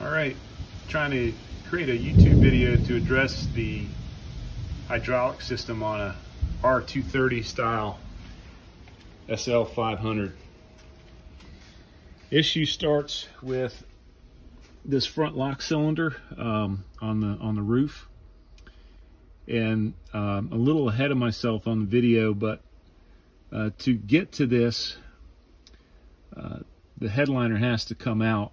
All right, trying to create a YouTube video to address the hydraulic system on a R230 style SL500. Issue starts with this front lock cylinder um, on the on the roof, and um, a little ahead of myself on the video, but uh, to get to this, uh, the headliner has to come out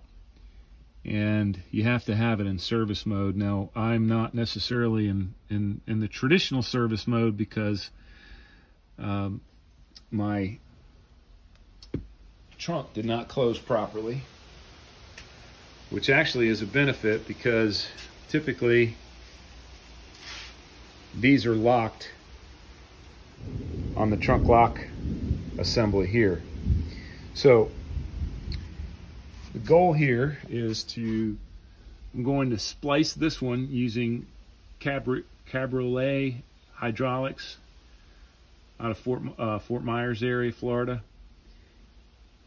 and you have to have it in service mode. Now, I'm not necessarily in, in, in the traditional service mode because um, my trunk did not close properly, which actually is a benefit because typically these are locked on the trunk lock assembly here. So the goal here is to, I'm going to splice this one using Cabri Cabriolet hydraulics out of Fort, uh, Fort Myers area, Florida.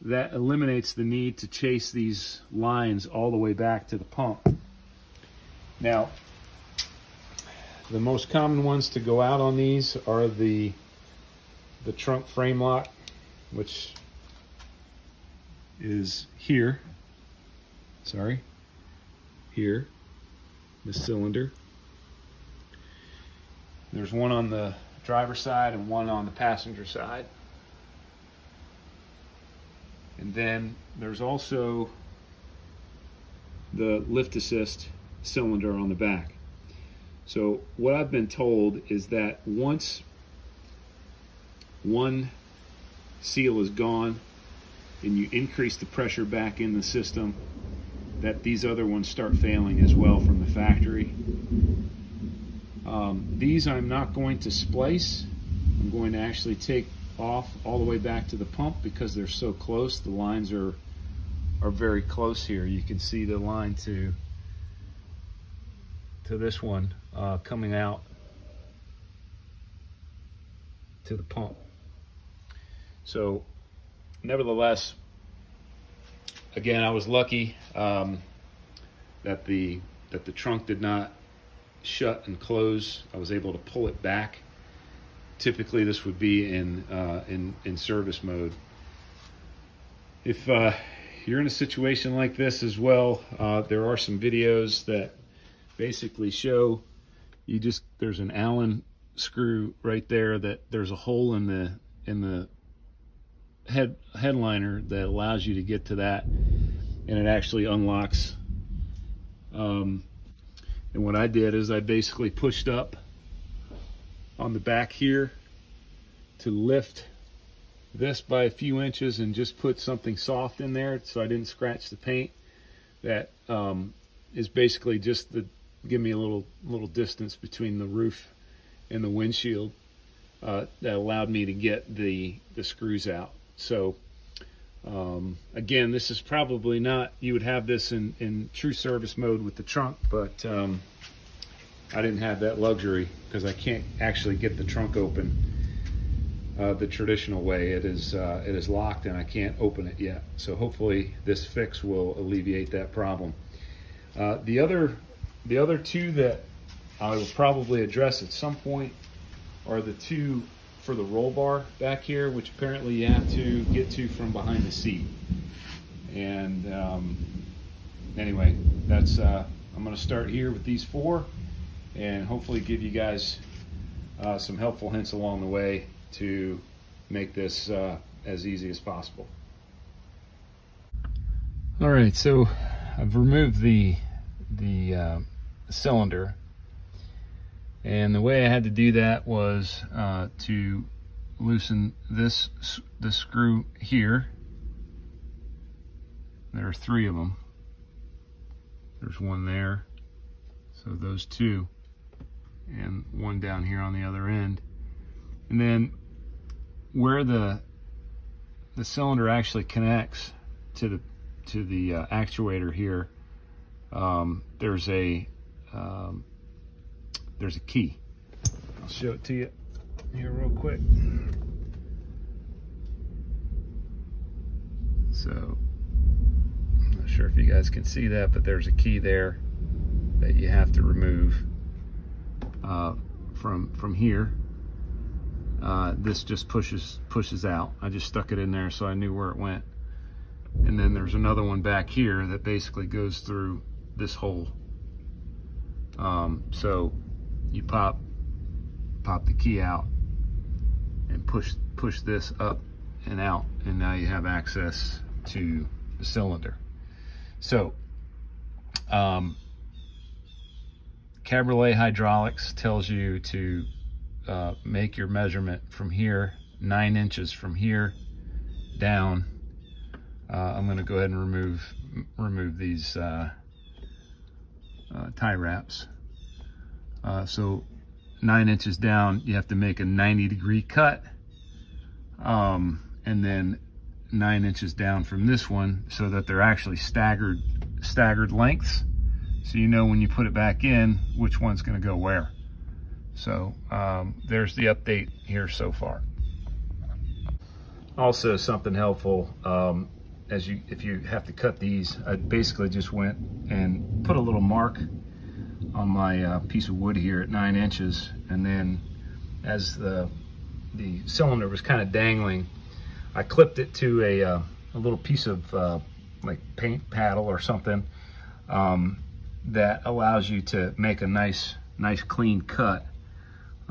That eliminates the need to chase these lines all the way back to the pump. Now, the most common ones to go out on these are the the trunk frame lock, which is here sorry, here, the cylinder. There's one on the driver side and one on the passenger side. And then there's also the lift assist cylinder on the back. So what I've been told is that once one seal is gone and you increase the pressure back in the system, that these other ones start failing as well from the factory. Um, these I'm not going to splice. I'm going to actually take off all the way back to the pump because they're so close. The lines are are very close here. You can see the line to to this one uh, coming out to the pump. So nevertheless, again, I was lucky um, that the that the trunk did not shut and close. I was able to pull it back. Typically, this would be in uh, in in service mode. If uh, you're in a situation like this as well, uh, there are some videos that basically show you just there's an Allen screw right there that there's a hole in the in the head headliner that allows you to get to that and it actually unlocks um, and what I did is I basically pushed up on the back here to lift this by a few inches and just put something soft in there so I didn't scratch the paint that um, is basically just to give me a little little distance between the roof and the windshield uh, that allowed me to get the the screws out so um, again, this is probably not, you would have this in, in true service mode with the trunk, but um, I didn't have that luxury because I can't actually get the trunk open uh, the traditional way. It is, uh, it is locked and I can't open it yet. So hopefully this fix will alleviate that problem. Uh, the other, the other two that I will probably address at some point are the two for the roll bar back here, which apparently you have to get to from behind the seat. And um, anyway, that's uh, I'm going to start here with these four and hopefully give you guys uh, some helpful hints along the way to make this uh, as easy as possible. All right, so I've removed the the uh, cylinder and the way I had to do that was uh, to loosen this the screw here. There are three of them. There's one there. So those two. And one down here on the other end. And then where the the cylinder actually connects to the to the uh, actuator here, um, there's a um, there's a key. I'll show it to you here real quick. So I'm Not sure if you guys can see that, but there's a key there that you have to remove uh, from from here. Uh, this just pushes pushes out. I just stuck it in there so I knew where it went. And then there's another one back here that basically goes through this hole. Um, so you pop pop the key out and push push this up and out and now you have access to the cylinder. So um, Cabriolet Hydraulics tells you to uh, make your measurement from here, nine inches from here down. Uh, I'm going to go ahead and remove remove these uh, uh, tie wraps. Uh, so nine inches down, you have to make a 90 degree cut. Um, and then nine inches down from this one so that they're actually staggered staggered lengths so you know when you put it back in which one's going to go where. So um, there's the update here so far. Also something helpful, um, as you if you have to cut these, I basically just went and put a little mark on my uh, piece of wood here at nine inches and then as the the cylinder was kind of dangling, I clipped it to a, uh, a little piece of uh, like paint paddle or something um, that allows you to make a nice, nice clean cut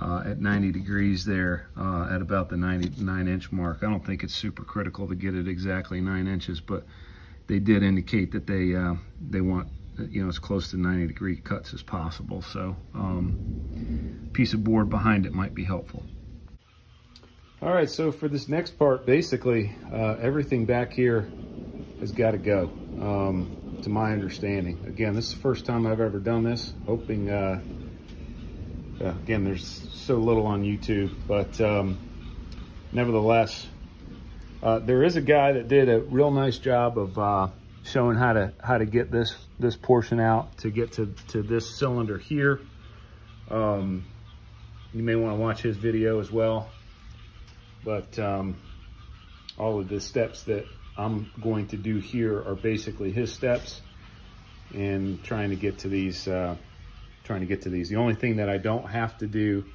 uh, at 90 degrees there uh, at about the 99 inch mark. I don't think it's super critical to get it exactly nine inches, but they did indicate that they uh, they want you know as close to 90 degree cuts as possible. So um, piece of board behind it might be helpful. All right, so for this next part, basically uh, everything back here has got to go, um, to my understanding. Again, this is the first time I've ever done this, hoping, uh, uh, again, there's so little on YouTube, but um, nevertheless, uh, there is a guy that did a real nice job of uh, showing how to how to get this this portion out to get to, to this cylinder here. Um, you may want to watch his video as well. But um, all of the steps that I'm going to do here are basically his steps in trying to get to these, uh, trying to get to these. The only thing that I don't have to do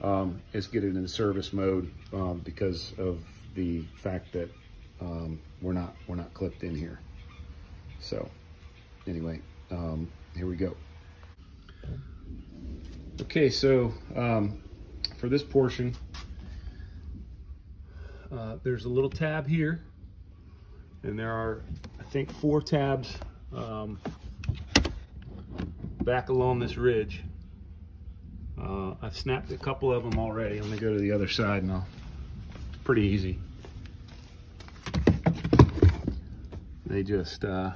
um, is get it in service mode um, because of the fact that um, we're not we're not clipped in here. So anyway, um, here we go. Okay, so um, for this portion, uh, there's a little tab here, and there are, I think, four tabs um, back along this ridge. Uh, I've snapped a couple of them already. Let me go to the other side now. Pretty easy. They just uh,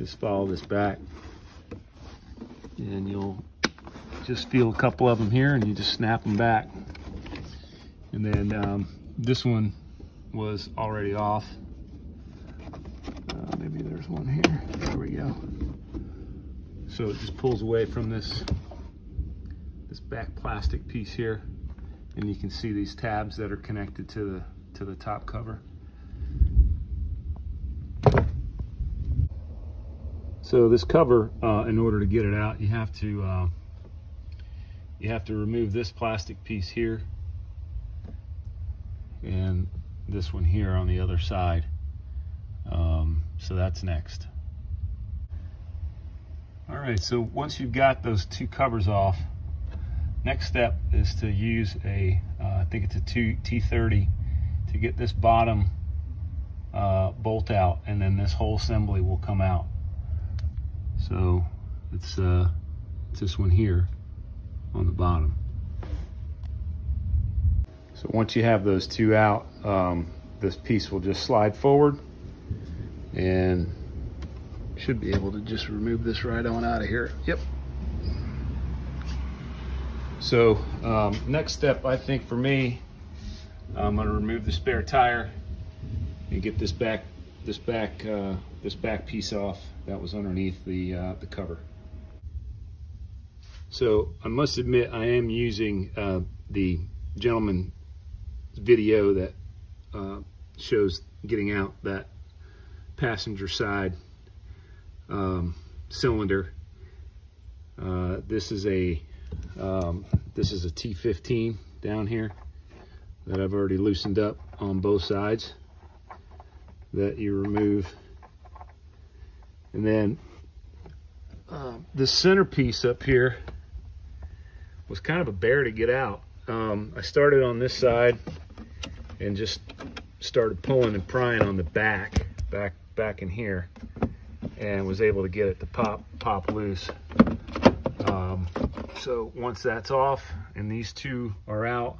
just follow this back, and you'll just feel a couple of them here, and you just snap them back. And then um, this one was already off. Uh, maybe there's one here. There we go. So it just pulls away from this this back plastic piece here, and you can see these tabs that are connected to the to the top cover. So this cover, uh, in order to get it out, you have to uh, you have to remove this plastic piece here and this one here on the other side. Um, so that's next. All right, so once you've got those two covers off, next step is to use a, uh, I think it's a T30 to get this bottom uh, bolt out and then this whole assembly will come out. So it's, uh, it's this one here on the bottom. So once you have those two out, um, this piece will just slide forward and should be able to just remove this right on out of here. Yep. So um, next step, I think for me, I'm gonna remove the spare tire and get this back, this back, uh, this back piece off that was underneath the uh, the cover. So I must admit, I am using uh, the gentleman video that uh, shows getting out that passenger side um, cylinder. Uh, this is a um, this is a T15 down here that I've already loosened up on both sides that you remove. And then uh, the centerpiece up here was kind of a bear to get out. Um, I started on this side and just started pulling and prying on the back, back, back in here, and was able to get it to pop, pop loose. Um, so once that's off and these two are out,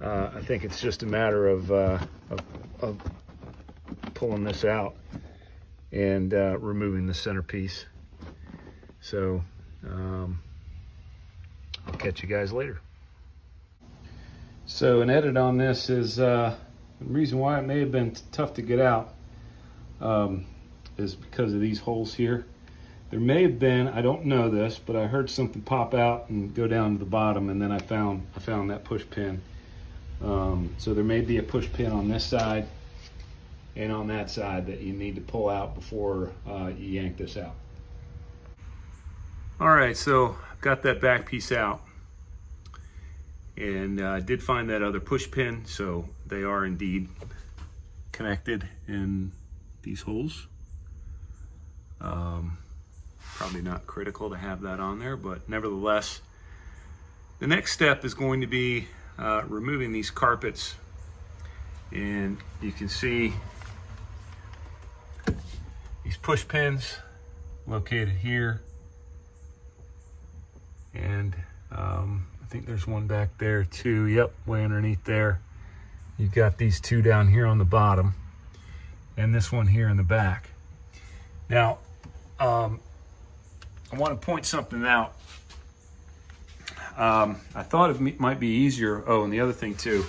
uh, I think it's just a matter of, uh, of, of, pulling this out and uh, removing the centerpiece. So um, I'll catch you guys later. So an edit on this is uh, the reason why it may have been tough to get out um, is because of these holes here. There may have been, I don't know this, but I heard something pop out and go down to the bottom and then I found I found that push pin. Um, so there may be a push pin on this side and on that side that you need to pull out before uh, you yank this out. All right, so I've got that back piece out and I uh, did find that other push pin, so they are indeed connected in these holes. Um, probably not critical to have that on there, but nevertheless, the next step is going to be uh, removing these carpets. And you can see these push pins located here. And um, I think there's one back there too. Yep, way underneath there. You've got these two down here on the bottom and this one here in the back. Now, um, I want to point something out. Um, I thought it might be easier. Oh, and the other thing too,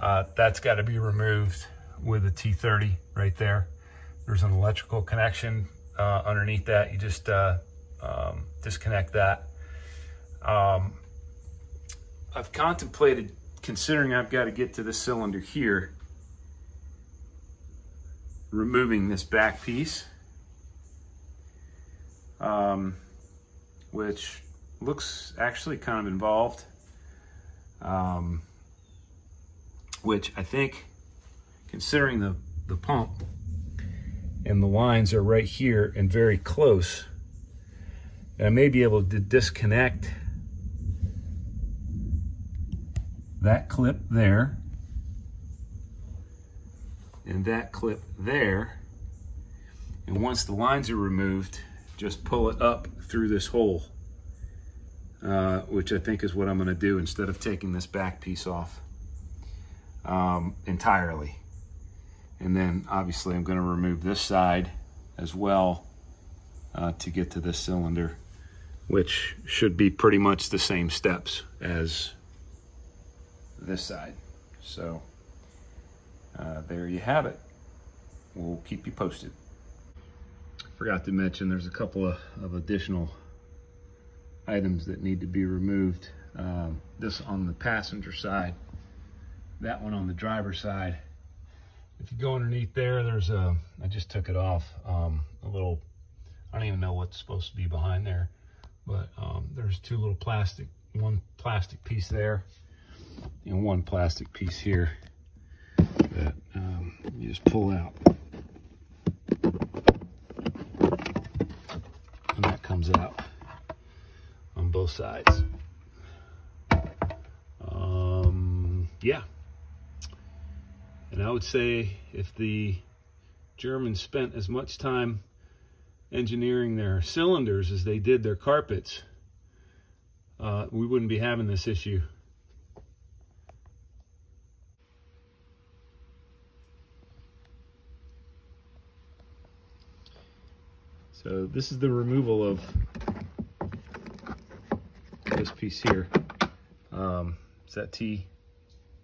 uh, that's got to be removed with a T30 right there. There's an electrical connection uh, underneath that. You just uh, um, disconnect that. Um, I've contemplated, considering I've got to get to this cylinder here, removing this back piece, um, which looks actually kind of involved, um, which I think, considering the, the pump and the lines are right here and very close, And I may be able to disconnect that clip there and that clip there. And once the lines are removed, just pull it up through this hole, uh, which I think is what I'm gonna do instead of taking this back piece off um, entirely. And then obviously I'm gonna remove this side as well uh, to get to this cylinder, which should be pretty much the same steps as this side. So uh, there you have it. We'll keep you posted. Forgot to mention there's a couple of, of additional items that need to be removed. Um, this on the passenger side, that one on the driver side. If you go underneath there, there's a, I just took it off, um, a little, I don't even know what's supposed to be behind there, but um, there's two little plastic, one plastic piece there and one plastic piece here that um, you just pull out. And that comes out on both sides. Um, yeah. And I would say if the Germans spent as much time engineering their cylinders as they did their carpets, uh, we wouldn't be having this issue. So this is the removal of this piece here. Um, it's that T,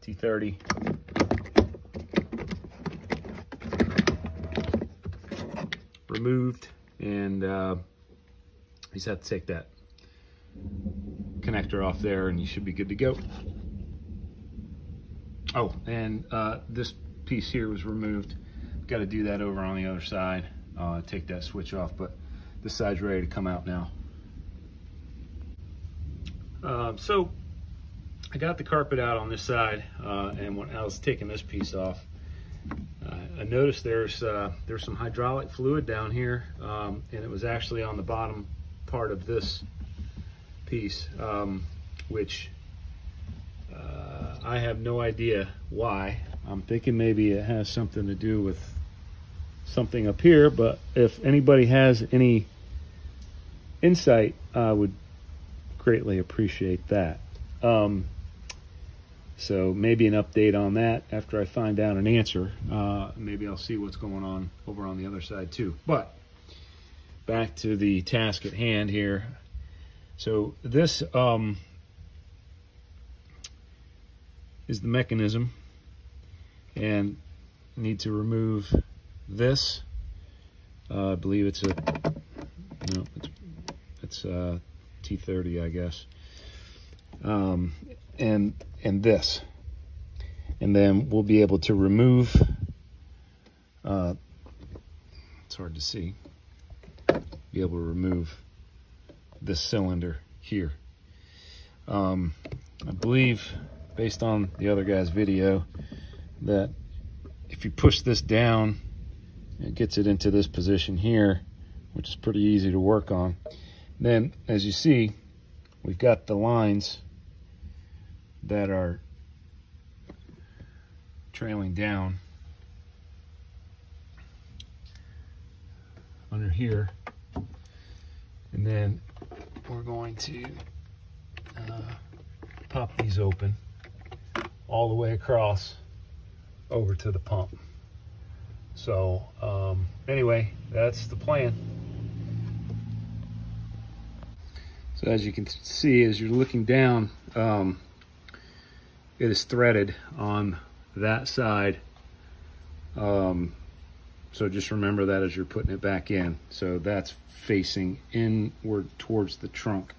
T30. Removed and uh, you just have to take that connector off there and you should be good to go. Oh, and uh, this piece here was removed got to do that over on the other side, uh, take that switch off, but this side's ready to come out now. Um, so I got the carpet out on this side, uh, and when I was taking this piece off, I noticed there's uh, there's some hydraulic fluid down here, um, and it was actually on the bottom part of this piece, um, which uh, I have no idea why. I'm thinking maybe it has something to do with something up here, but if anybody has any insight, I would greatly appreciate that. Um, so maybe an update on that after I find out an answer. Uh, maybe I'll see what's going on over on the other side too. But back to the task at hand here. So this um, is the mechanism and need to remove this. Uh, I believe it's a, no, it's, it's a T30, I guess. Um, and, and this. And then we'll be able to remove, uh, it's hard to see, be able to remove this cylinder here. Um, I believe, based on the other guy's video, that if you push this down, it gets it into this position here, which is pretty easy to work on. Then, as you see, we've got the lines that are trailing down under here. And then we're going to uh, pop these open all the way across over to the pump. So um, anyway, that's the plan. So as you can see, as you're looking down, um, it is threaded on that side. Um, so just remember that as you're putting it back in. So that's facing inward towards the trunk.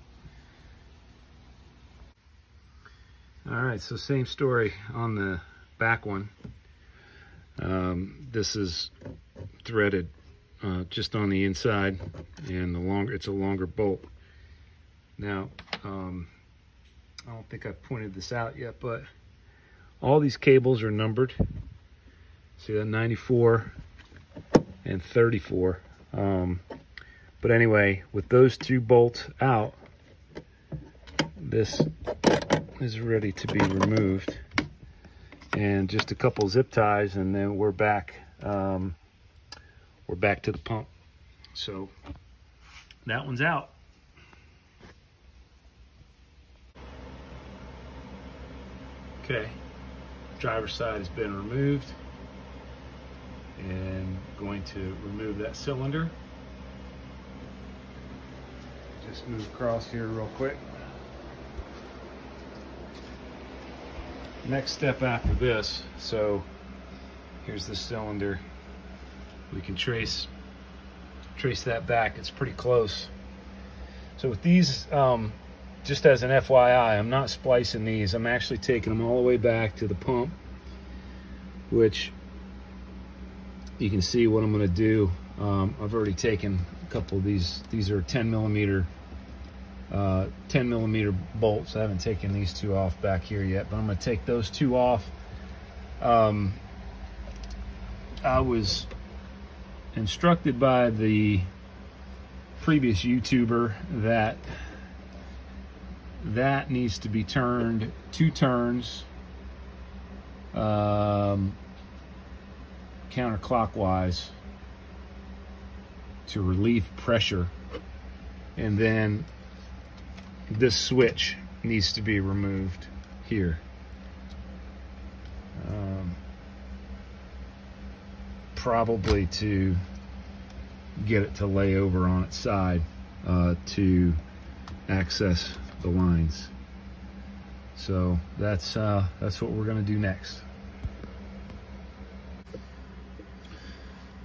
All right, so same story on the back one. Um, this is threaded uh, just on the inside and the longer it's a longer bolt. Now, um, I don't think I've pointed this out yet, but all these cables are numbered. See that 94 and 34. Um, but anyway, with those two bolts out, this is ready to be removed and just a couple zip ties and then we're back um, we're back to the pump so that one's out okay driver's side has been removed and going to remove that cylinder just move across here real quick next step after this, so here's the cylinder. We can trace trace that back. It's pretty close. So with these, um, just as an FYI, I'm not splicing these. I'm actually taking them all the way back to the pump, which you can see what I'm gonna do. Um, I've already taken a couple of these. These are 10 millimeter uh, 10 millimeter bolts. I haven't taken these two off back here yet, but I'm going to take those two off. Um, I was instructed by the previous YouTuber that that needs to be turned two turns um, counterclockwise to relieve pressure and then this switch needs to be removed here. Um, probably to get it to lay over on its side uh, to access the lines. So that's uh, that's what we're to do next.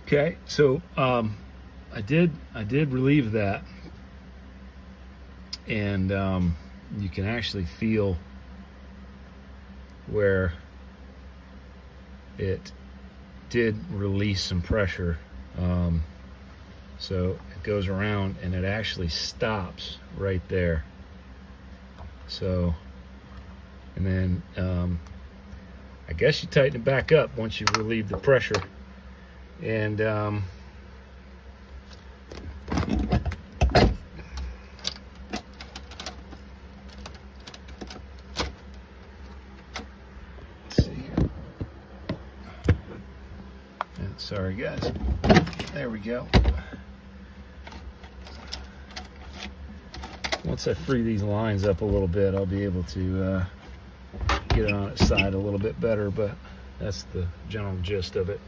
Okay, so um, I did I did relieve that and um, you can actually feel where it did release some pressure. Um, so it goes around and it actually stops right there. So, and then um, I guess you tighten it back up once you relieve the pressure. And um, Sorry, guys. There we go. Once I free these lines up a little bit, I'll be able to uh, get it on its side a little bit better, but that's the general gist of it.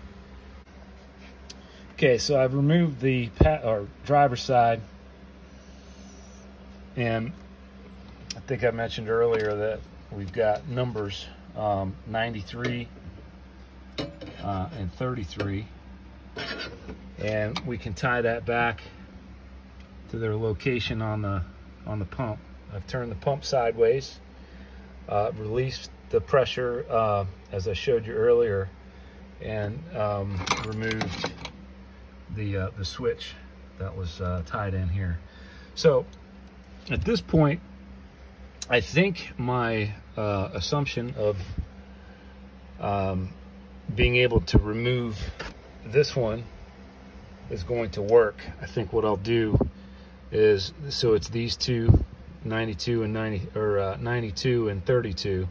Okay, so I've removed the pat or driver's side, and I think I mentioned earlier that we've got numbers um, 93 uh, and 33 and we can tie that back to their location on the on the pump. I've turned the pump sideways, uh, released the pressure uh, as I showed you earlier, and um, removed the uh, the switch that was uh, tied in here. So at this point, I think my uh, assumption of um, being able to remove this one is going to work. I think what I'll do is, so it's these two, 92 and 90, or uh, 92 and 32,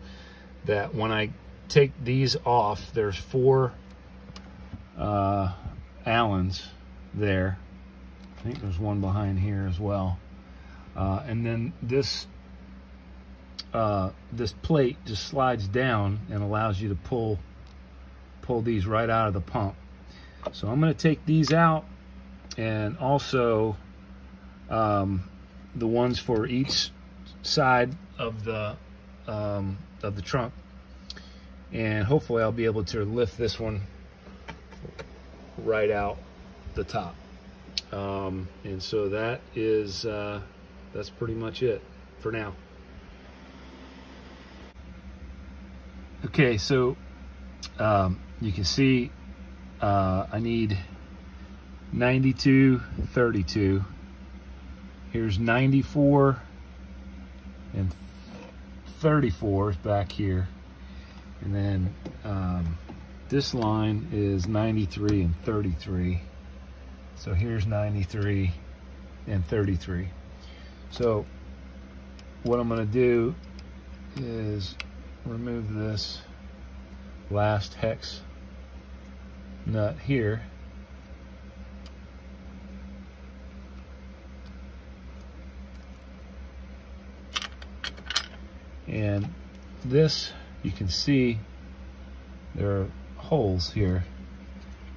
that when I take these off, there's four uh, Allens there. I think there's one behind here as well. Uh, and then this uh, this plate just slides down and allows you to pull pull these right out of the pump. So I'm going to take these out and also um, the ones for each side of the um, of the trunk. And hopefully I'll be able to lift this one right out the top. Um, and so that is uh, that's pretty much it for now. Okay so um, you can see uh, I need 92, 32. Here's 94 and 34 back here. And then um, this line is 93 and 33. So here's 93 and 33. So what I'm gonna do is remove this last hex nut here. And this, you can see there are holes here.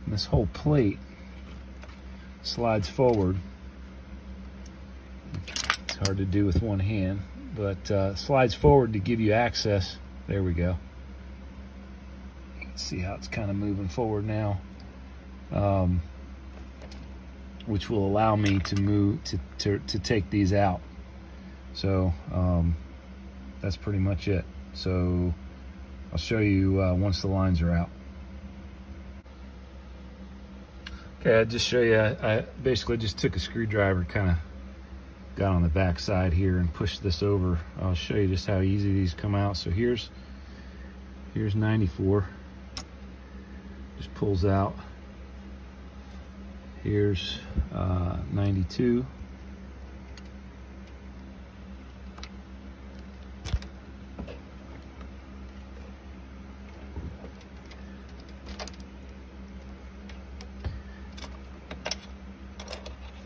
And this whole plate slides forward. It's hard to do with one hand, but uh, slides forward to give you access. There we go see how it's kind of moving forward now, um, which will allow me to move to, to, to take these out. So um, that's pretty much it. So I'll show you uh, once the lines are out. Okay, I'll just show you, I, basically just took a screwdriver, kind of got on the back side here and pushed this over. I'll show you just how easy these come out. So here's, here's 94 just pulls out. Here's uh, 92.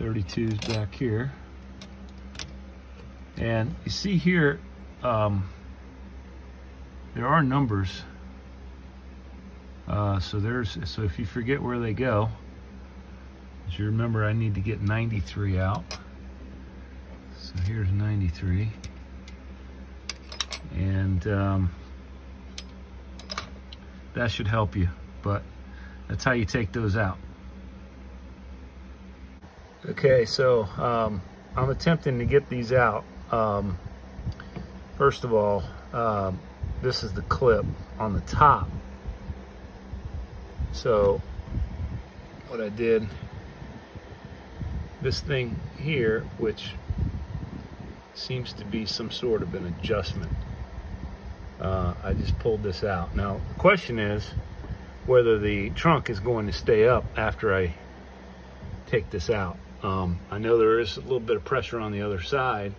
Thirty-two is back here. And you see here, um, there are numbers uh, so there's so if you forget where they go, as you remember, I need to get 93 out. So here's 93, and um, that should help you. But that's how you take those out. Okay, so um, I'm attempting to get these out. Um, first of all, um, this is the clip on the top So what I did, this thing here, which seems to be some sort of an adjustment. Uh, I just pulled this out. Now, the question is whether the trunk is going to stay up after I take this out. Um, I know there is a little bit of pressure on the other side.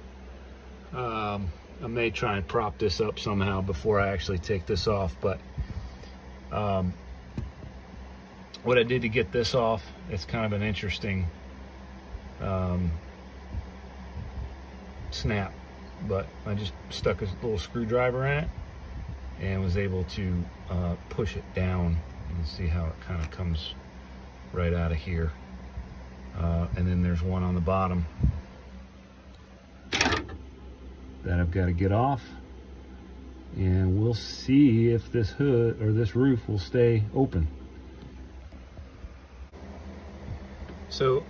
Um, I may try and prop this up somehow before I actually take this off, but um, what I did to get this off, it's kind of an interesting um, snap, but I just stuck a little screwdriver in it and was able to uh, push it down. and see how it kind of comes right out of here. Uh, and then there's one on the bottom that I've got to get off. And we'll see if this hood or this roof will stay open. So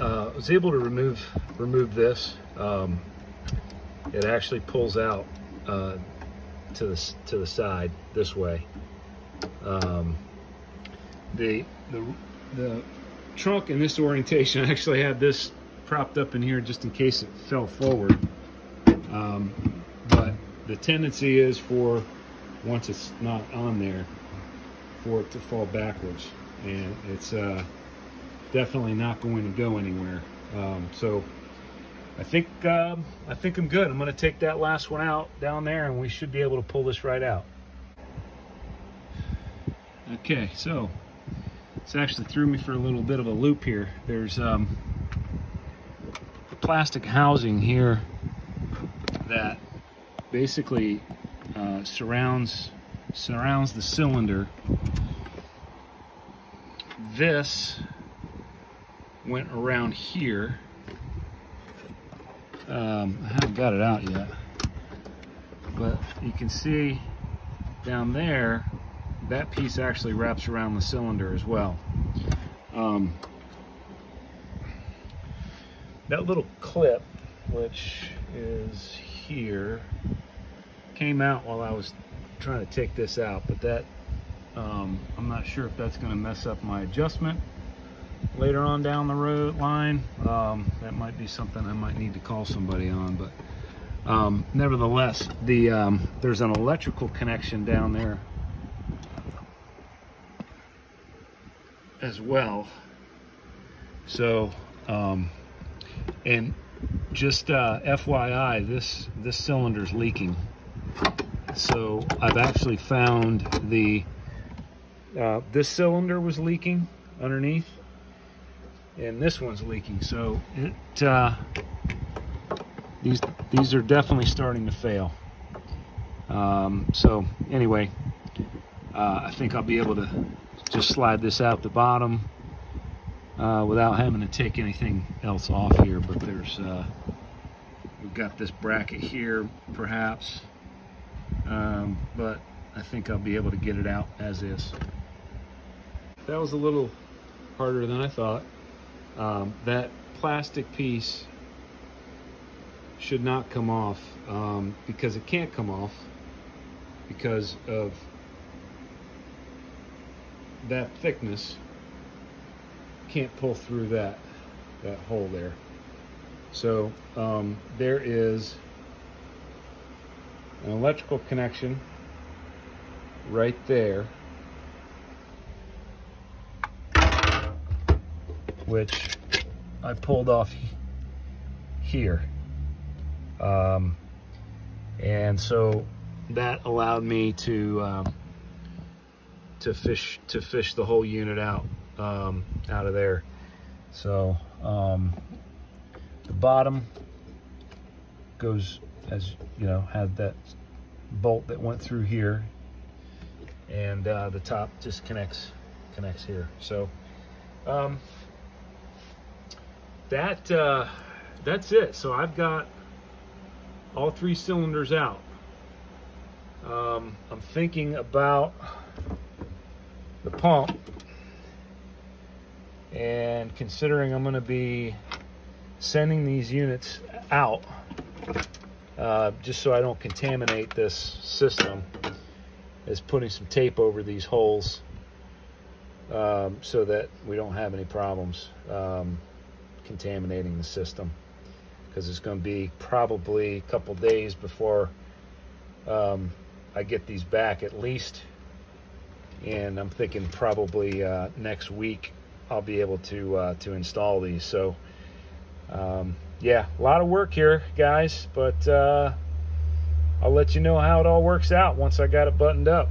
uh, I was able to remove remove this. Um, it actually pulls out uh, to the to the side this way. Um, the the the trunk in this orientation, I actually had this propped up in here just in case it fell forward. Um, but the tendency is for once it's not on there, for it to fall backwards, and it's uh, definitely not going to go anywhere. Um, so I think um, I think I'm good. I'm going to take that last one out down there, and we should be able to pull this right out. Okay, so this actually threw me for a little bit of a loop here. There's um, plastic housing here that basically uh, surrounds surrounds the cylinder. This went around here. Um, I haven't got it out yet, but you can see down there that piece actually wraps around the cylinder as well. Um, that little clip, which is here, came out while I was trying to take this out, but that, um, I'm not sure if that's going to mess up my adjustment later on down the road line. Um, that might be something I might need to call somebody on, but um, nevertheless, the um, there's an electrical connection down there as well. So, um, and just uh, FYI, this this cylinder's leaking. So I've actually found the uh, this cylinder was leaking underneath, and this one's leaking. So it uh, these these are definitely starting to fail. Um, so anyway, uh, I think I'll be able to just slide this out the bottom uh, without having to take anything else off here. But there's, uh, we've got this bracket here perhaps, um, but I think I'll be able to get it out as is. That was a little harder than I thought. Um, that plastic piece should not come off um, because it can't come off because of that thickness can't pull through that that hole there. So um, there is an electrical connection right there, which I pulled off here. Um, and so that allowed me to um, to fish to fish the whole unit out um, out of there. So um, the bottom goes as you know had that bolt that went through here, and uh, the top just connects connects here. So um, that uh, that's it. So I've got all three cylinders out. Um, I'm thinking about the pump. And considering I'm going to be sending these units out, uh, just so I don't contaminate this system, is putting some tape over these holes um, so that we don't have any problems um, contaminating the system because it's going to be probably a couple days before um, I get these back at least and I'm thinking probably uh, next week I'll be able to uh, to install these. So um, yeah a lot of work here guys but uh, I'll let you know how it all works out once I got it buttoned up